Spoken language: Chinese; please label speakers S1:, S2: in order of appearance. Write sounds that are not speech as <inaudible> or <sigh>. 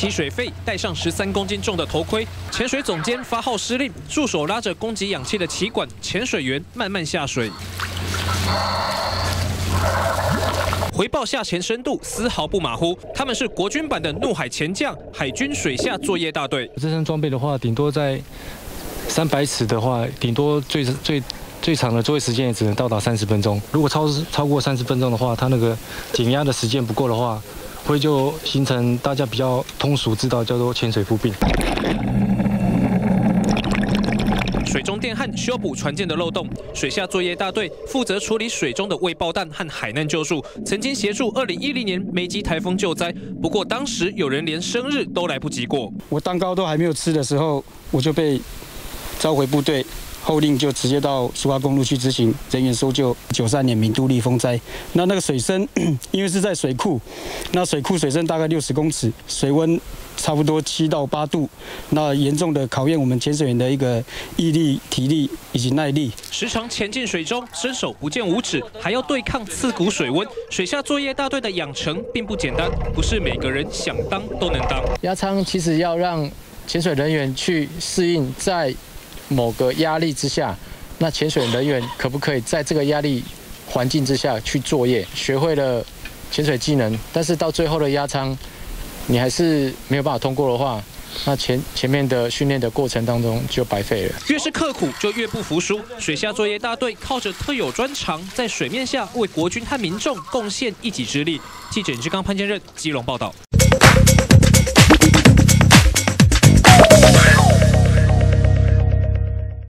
S1: 起水肺，戴上十三公斤重的头盔，潜水总监发号施令，助手拉着供给氧气的气管，潜水员慢慢下水。回报下潜深度丝毫不马虎，他们是国军版的怒海潜将，海军水下作业大队。
S2: 这身装备的话，顶多在三百尺的话，顶多最最最长的作业时间也只能到达三十分钟。如果超超过三十分钟的话，它那个减压的时间不够的话，会就形成大家比较通俗知道叫做潜水夫病。
S1: 水中电焊修补船舰的漏洞，水下作业大队负责处理水中的未爆弹和海难救助，曾经协助2010年梅基台风救灾。不过当时有人连生日都来不及过。
S3: 我蛋糕都还没有吃的时候，我就被召回部队。后令就直接到苏花公路去执行人员搜救。九三年明都立风灾，那那个水深 <clears throat> 因为是在水库，那水库水深大概六十公尺，水温差不多七到八度，那严重的考验我们潜水员的一个毅力、体力以及耐力。
S1: 时常潜进水中，伸手不见五指，还要对抗刺骨水温。水下作业大队的养成并不简单，不是每个人想当都能当。
S4: 压舱其实要让潜水人员去适应在。某个压力之下，那潜水人员可不可以在这个压力环境之下去作业？学会了潜水技能，但是到最后的压舱，你还是没有办法通过的话，那前前面的训练的过程当中就白费了。
S1: 越是刻苦，就越不服输。水下作业大队靠着特有专长，在水面下为国军和民众贡献一己之力。记者志刚潘建任基隆报道。